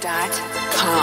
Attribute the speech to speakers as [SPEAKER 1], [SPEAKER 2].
[SPEAKER 1] dot com.